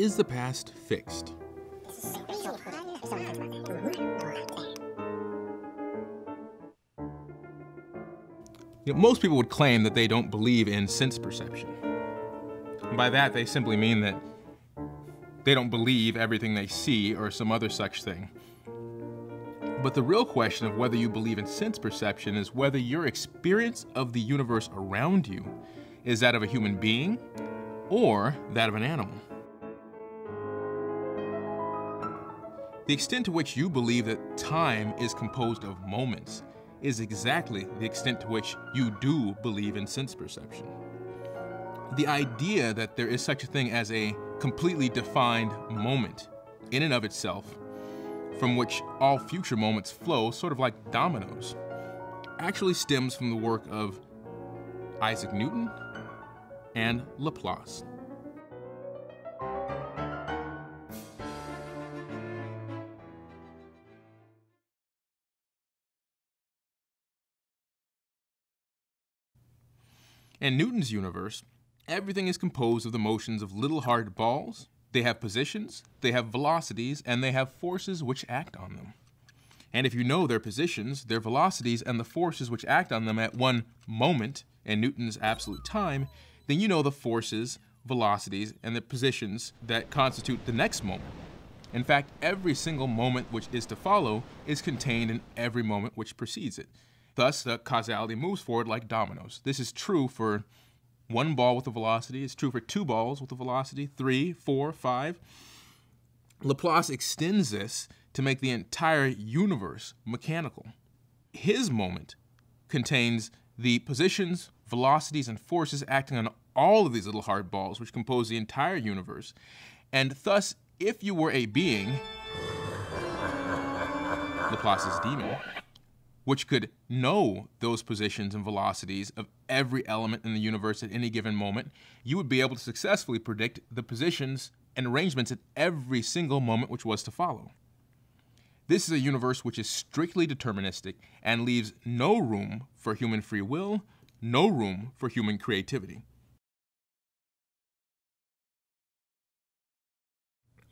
is the past fixed? You know, most people would claim that they don't believe in sense perception. And by that, they simply mean that they don't believe everything they see or some other such thing. But the real question of whether you believe in sense perception is whether your experience of the universe around you is that of a human being or that of an animal. The extent to which you believe that time is composed of moments is exactly the extent to which you do believe in sense perception. The idea that there is such a thing as a completely defined moment in and of itself from which all future moments flow, sort of like dominoes, actually stems from the work of Isaac Newton and Laplace. In Newton's universe, everything is composed of the motions of little hard balls. They have positions, they have velocities, and they have forces which act on them. And if you know their positions, their velocities, and the forces which act on them at one moment in Newton's absolute time, then you know the forces, velocities, and the positions that constitute the next moment. In fact, every single moment which is to follow is contained in every moment which precedes it. Thus, the causality moves forward like dominoes. This is true for one ball with a velocity. It's true for two balls with a velocity, three, four, five. Laplace extends this to make the entire universe mechanical. His moment contains the positions, velocities, and forces acting on all of these little hard balls, which compose the entire universe. And thus, if you were a being, Laplace's demon, which could know those positions and velocities of every element in the universe at any given moment, you would be able to successfully predict the positions and arrangements at every single moment which was to follow. This is a universe which is strictly deterministic and leaves no room for human free will, no room for human creativity.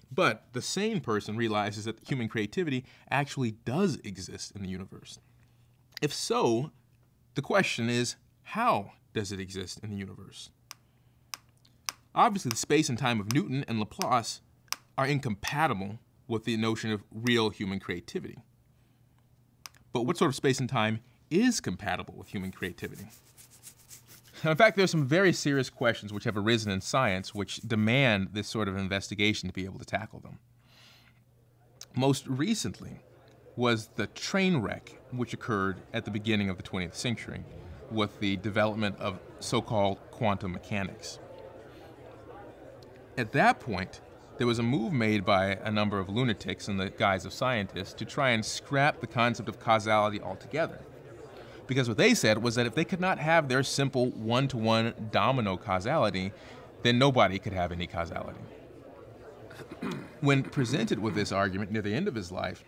But the sane person realizes that human creativity actually does exist in the universe. If so, the question is how does it exist in the universe? Obviously, the space and time of Newton and Laplace are incompatible with the notion of real human creativity. But what sort of space and time is compatible with human creativity? Now, in fact, there are some very serious questions which have arisen in science which demand this sort of investigation to be able to tackle them. Most recently, was the train wreck which occurred at the beginning of the 20th century with the development of so called quantum mechanics. At that point, there was a move made by a number of lunatics in the guise of scientists to try and scrap the concept of causality altogether. Because what they said was that if they could not have their simple one to one domino causality, then nobody could have any causality. when presented with this argument near the end of his life,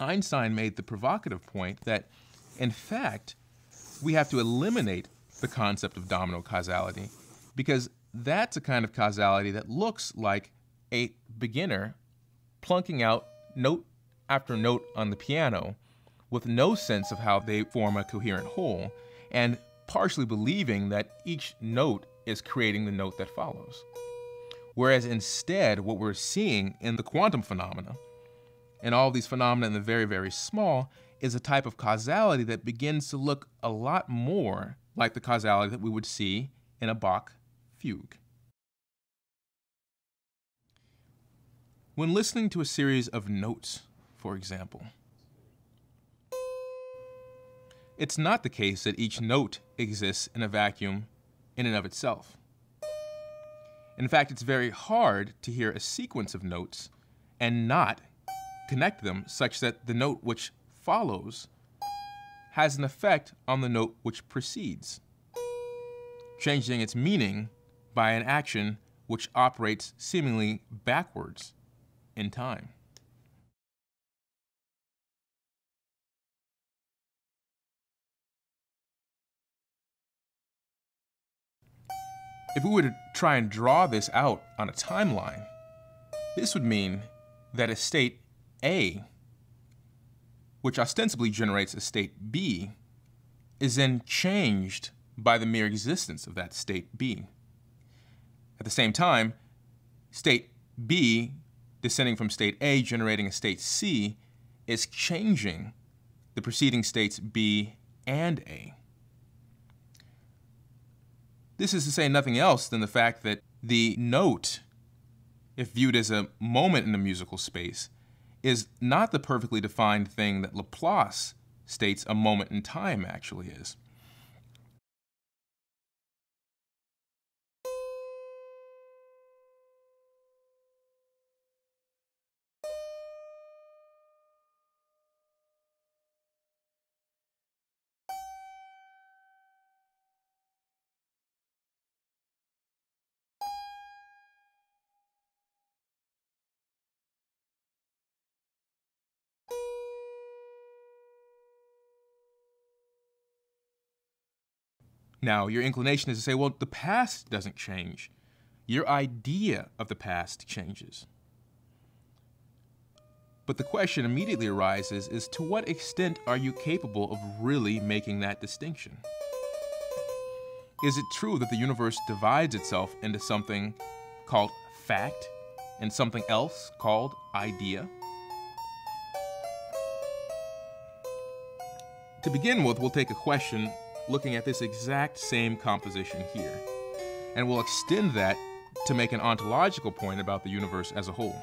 Einstein made the provocative point that, in fact, we have to eliminate the concept of domino causality because that's a kind of causality that looks like a beginner plunking out note after note on the piano with no sense of how they form a coherent whole and partially believing that each note is creating the note that follows. Whereas instead, what we're seeing in the quantum phenomena and all these phenomena in the very, very small is a type of causality that begins to look a lot more like the causality that we would see in a Bach fugue. When listening to a series of notes, for example, it's not the case that each note exists in a vacuum in and of itself. In fact, it's very hard to hear a sequence of notes and not connect them such that the note which follows has an effect on the note which precedes, changing its meaning by an action which operates seemingly backwards in time. If we were to try and draw this out on a timeline, this would mean that a state A, which ostensibly generates a state B, is then changed by the mere existence of that state B. At the same time, state B, descending from state A, generating a state C, is changing the preceding states B and A. This is to say nothing else than the fact that the note, if viewed as a moment in a musical space, is not the perfectly defined thing that Laplace states a moment in time actually is. Now, your inclination is to say, well, the past doesn't change. Your idea of the past changes. But the question immediately arises is to what extent are you capable of really making that distinction? Is it true that the universe divides itself into something called fact and something else called idea? To begin with, we'll take a question looking at this exact same composition here. And we'll extend that to make an ontological point about the universe as a whole.